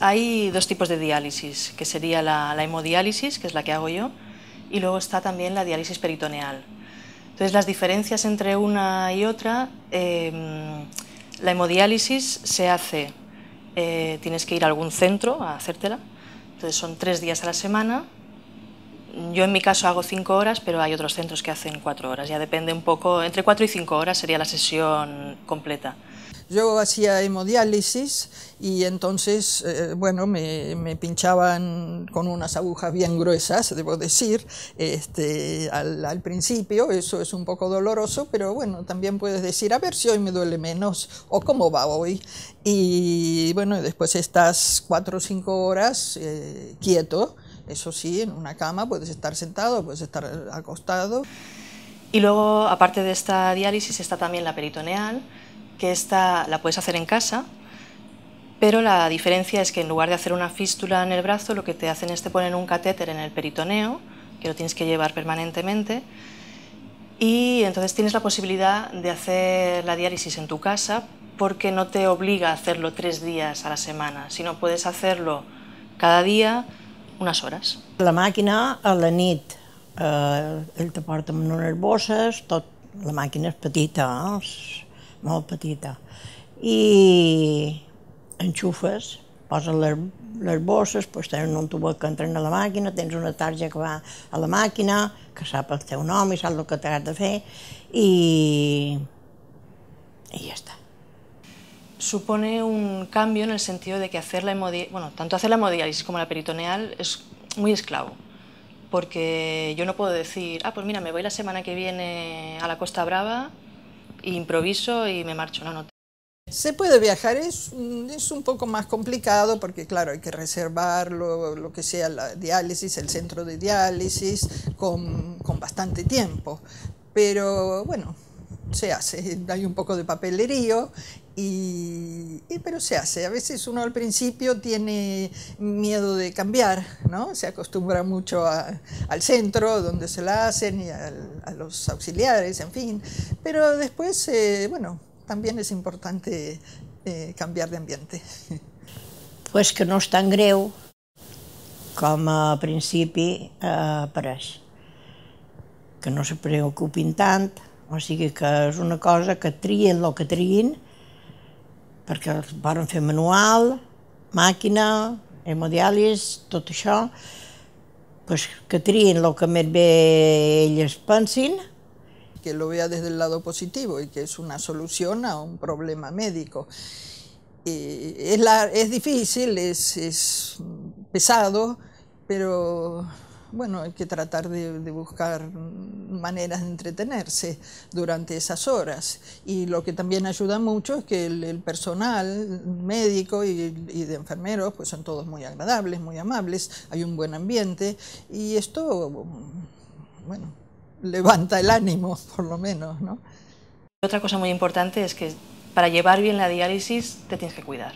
Hay dos tipos de diálisis, que sería la, hemodiálisis, que es la que hago yo, y luego está también la diálisis peritoneal. Entonces las diferencias entre una y otra, em, la hemodiálisis se hace, eh, tienes que ir a algún centro a hacértela, entonces son tres días a la semana, yo en mi caso hago cinco horas, pero hay otros centros que hacen cuatro horas, ya depende un poco, entre cuatro y cinco horas sería la sesión completa. Yo hacía hemodiálisis y entonces, eh, bueno, me, pinchaban con unas agujas bien gruesas, debo decir, este, al, principio, eso es un poco doloroso, pero bueno, también puedes decir, a ver si hoy me duele menos o cómo va hoy. Y bueno, después estás cuatro o cinco horas eh, quieto, eso sí, en una cama puedes estar sentado, puedes estar acostado. Y luego, aparte de esta diálisis, está también la peritoneal, que esta la puedes hacer en casa, pero la diferencia es que en lugar de hacer una fístula en el brazo, lo que te hacen es te ponen un catéter en el peritoneo, que lo tienes que llevar permanentemente, y entonces tienes la posibilidad de hacer la diálisis en tu casa porque no te obliga a hacerlo tres días a la semana, sino puedes hacerlo cada día unes hores. La màquina a la nit, eh, te porta amb unes bosses, la màquina és petita, eh? Molt petita, i enxufes, poses les, les bosses, doncs tens un tubet que entren a la màquina, tens una tarja que va a la màquina, que sap el teu nom i sap el que t'has de fer, i, i ja està. supone un cambio en el sentido de que hacer la bueno, tanto hacer la hemodiálisis como la peritoneal es muy esclavo. Porque yo no puedo decir, ah, pues mira, me voy la semana que viene a la Costa Brava, improviso y me marcho. No, no. Se puede viajar, es, es un poco más complicado porque claro, hay que reservar lo, lo que sea la diálisis, el centro de diálisis, con, con bastante tiempo. Pero bueno, se hace, hay un poco de papelerío, y, pero se hace. A veces uno al principio tiene miedo de cambiar, ¿no? Se acostumbra mucho al centro donde se la hacen y a los auxiliares, en fin. Pero después, eh, bueno, también es importante eh, canviar d'ambiente. Pues que no és tan greu com a principi eh, apareix. Que no se preocupin tant, o sigui que és una cosa que trien el que trien, perquè poden fer manual, màquina, hemodiàlis, tot això, pues que trien el que més bé ells pensin. Que lo vea desde el lado positivo y que es una solución a un problema médico. Y es, la, es difícil, es, es pesado, pero bueno, hay que tratar de, buscar maneras de entretenerse durante esas horas. Y lo que también ayuda mucho es que el, personal médico y, de enfermeros pues son todos muy agradables, muy amables, hay un buen ambiente y esto, bueno, levanta el ánimo por lo menos, ¿no? Otra cosa muy importante es que para llevar bien la diálisis te tienes que cuidar,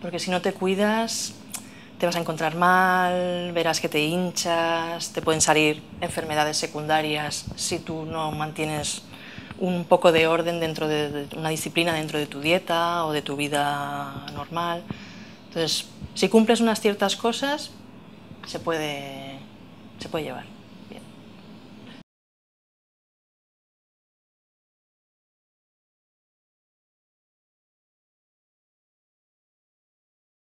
porque si no te cuidas te vas a encontrar mal, verás que te hinchas, te pueden salir enfermedades secundarias si tú no mantienes un poco de orden dentro de, una disciplina dentro de tu dieta o de tu vida normal. Entonces, si cumples unas ciertas cosas, se puede, se puede llevar.